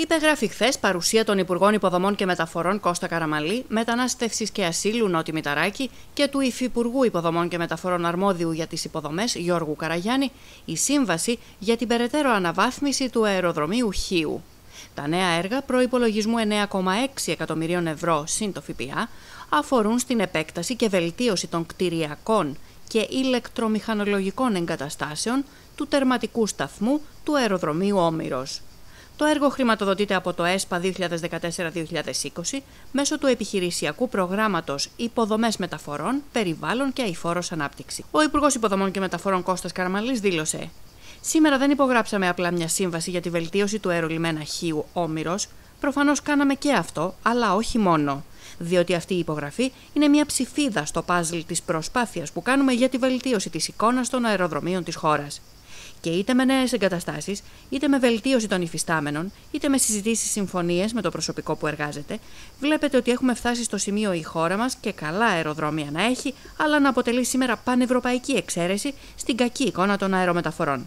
Υπεγράφει χθες παρουσία των Υπουργών Υποδομών και Μεταφορών Κώστα Καραμαλή, Μετανάστευσης και Ασύλου Νότι Μηταράκη και του Υφυπουργού Υποδομών και Μεταφορών Αρμόδιου για τις Υποδομές Γιώργου Καραγιάννη η σύμβαση για την περαιτέρω αναβάθμιση του αεροδρομίου Χίου. Τα νέα έργα προϋπολογισμού 9,6 εκατομμυρίων ευρώ συν το ΦΠΑ αφορούν στην επέκταση και βελτίωση των κτηριακών και ηλεκτρομηχανολογικών εγκαταστάσεων του τερματικού σταθμού του αεροδρομίου Όμηρος. Το έργο χρηματοδοτείται από το ΕΣΠΑ 2014-2020 μέσω του επιχειρησιακού προγράμματος Υποδομές Μεταφορών, Περιβάλλον και Αηφόρος Ανάπτυξη. Ο Υπουργός Υποδομών και Μεταφορών Κώστας Καραμαλής δήλωσε Σήμερα δεν υπογράψαμε απλά μια σύμβαση για τη βελτίωση του αερολιμένα Χίου Όμηρος, προφανώς κάναμε και αυτό, αλλά όχι μόνο. Διότι αυτή η υπογραφή είναι μια ψηφίδα στο παζλ της προσπάθειας που κάνουμε για τη βελτίωση της εικόνας των αεροδρομίων της χώρας. Και είτε με νέες εγκαταστάσεις, είτε με βελτίωση των υφιστάμενων, είτε με συζητήσεις συμφωνίες με το προσωπικό που εργάζεται, βλέπετε ότι έχουμε φτάσει στο σημείο η χώρα μας και καλά αεροδρόμια να έχει, αλλά να αποτελεί σήμερα πανευρωπαϊκή εξαίρεση στην κακή εικόνα των αερομεταφορών.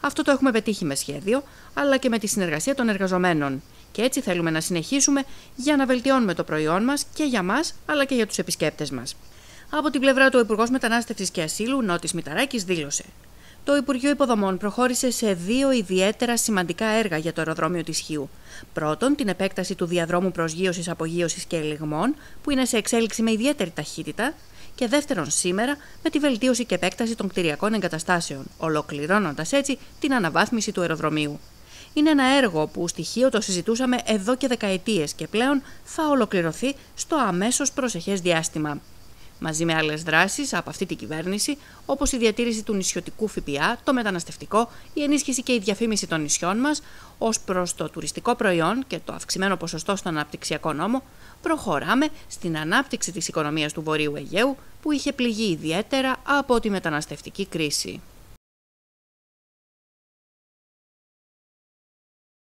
Αυτό το έχουμε πετύχει με σχέδιο, αλλά και με τη συνεργασία των εργαζομένων. Και έτσι θέλουμε να συνεχίσουμε για να βελτιώνουμε το προϊόν μας και για μας, αλλά και για τους επισκέπτες μας. Από την πλευρά του, ο Υπουργός Μετανάστευσης και Ασύλου, Νότης Μηταράκης, δήλωσε. Το Υπουργείο Υποδομών προχώρησε σε δύο ιδιαίτερα σημαντικά έργα για το αεροδρόμιο της Χίου. Πρώτον, την επέκταση του διαδρόμου προσγείωσης, απογείωσης και ελιγμών, που είναι σε εξέλιξη με ιδιαίτερη ταχύτητα, και δεύτερον σήμερα με τη βελτίωση και επέκταση των κτηριακών εγκαταστάσεων, ολοκληρώνοντας έτσι την αναβάθμιση του αεροδρομίου. Είναι ένα έργο που στοιχείο το συζητούσαμε εδώ και δεκαετίες και πλέον θα ολοκληρωθεί στο αμέσως προσεχές διάστημα. Μαζί με άλλες δράσεις από αυτή την κυβέρνηση, όπως η διατήρηση του νησιωτικού ΦΠΑ, το μεταναστευτικό, η ενίσχυση και η διαφήμιση των νησιών μας, ως προς το τουριστικό προϊόν και το αυξημένο ποσοστό στον αναπτυξιακό νόμο, προχωράμε στην ανάπτυξη της οικονομίας του Βορείου Αιγαίου που είχε πληγεί ιδιαίτερα από τη μεταναστευτική κρίση.